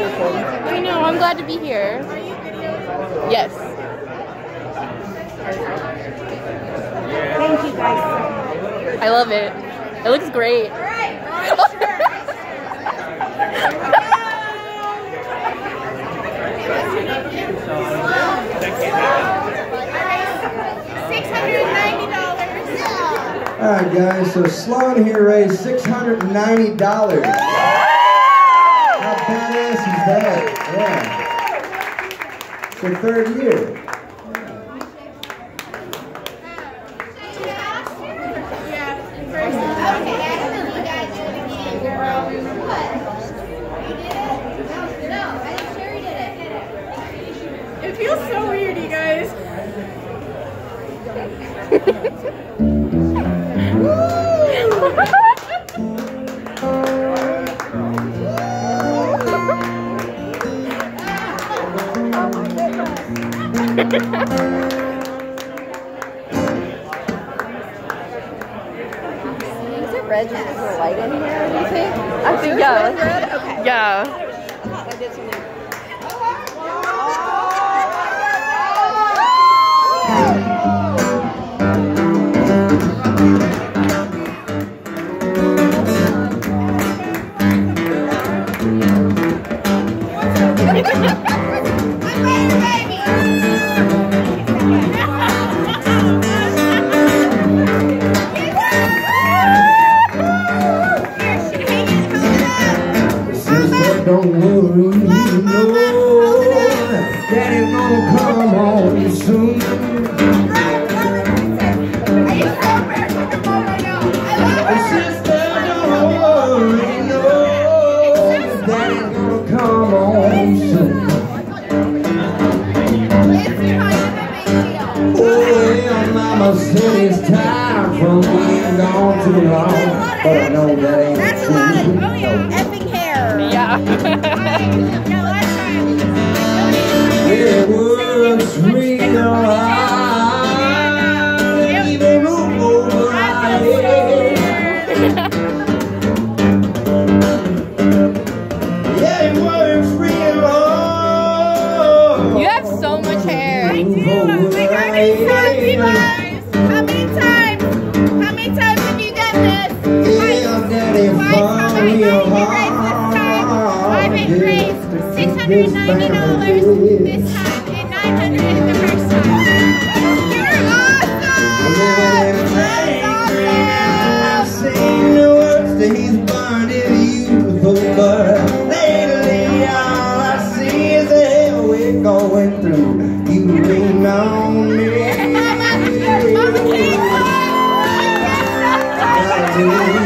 I know, I'm glad to be here. Yes. Thank you guys. I love it. It looks great. All right, guys, so Sloane here raised $690 that? Yeah. It's third year. It feels so weird, you guys. Is it red just because we're light in here, do you think? I think yeah. Red? Okay. Yeah. Oh I thought well, Mama said it's time from being gone too long. But I know that ain't That's a lot of, true. oh yeah, effing hair. Yeah. Yeah, last time. It was real raised six hundred and ninety dollars this time and nine hundred the first time. You're awesome. That's awesome. Sing the words that he's burned in youthful, but lately all I see is the hell we're going through. You lean on me. Mama, Mama, I Kate.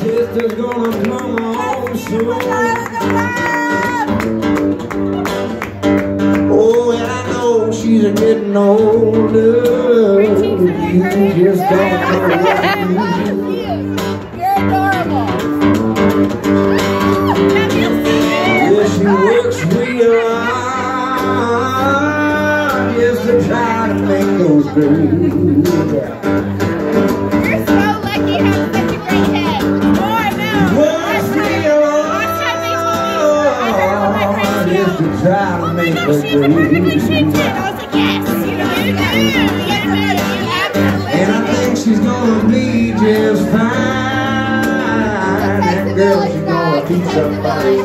Sister's gonna come home soon. Oh, and I know she's a getting older. You just don't know. You're adorable. That to try to make those. You're so lucky to have such a great head. Oh, I know. What's real last time they told me, I heard what my friends is to try to Oh my make gosh, those she perfectly grooves. shaped it. I was like, yes, you know, you do. Yes, you absolutely And I think she's gonna be just fine. That girl, she's gonna be somebody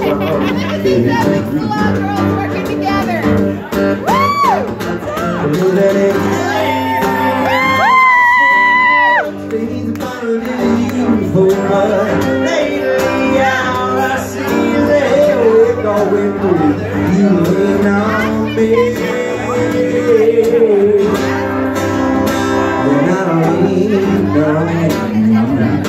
I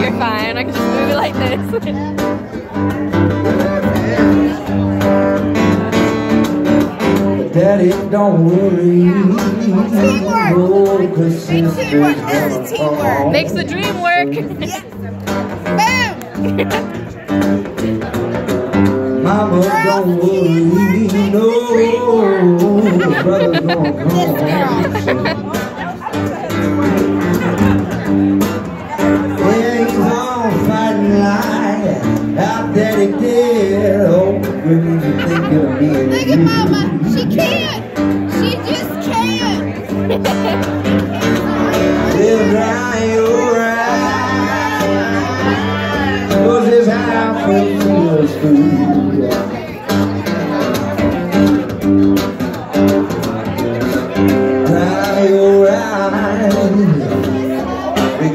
you're fine. I can just move it like this. Daddy, don't worry. Teamwork. No, 'cause Big sister's teamwork. This gonna is teamwork. Makes the dream work. Boom! Mama, don't worry. No, brother's gonna come.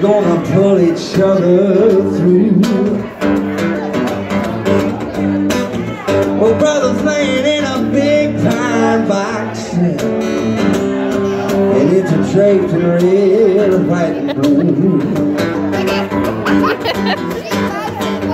Gonna pull each other through. Well, brother's laying in a big pine box. And it's a draped in red, white, and blue.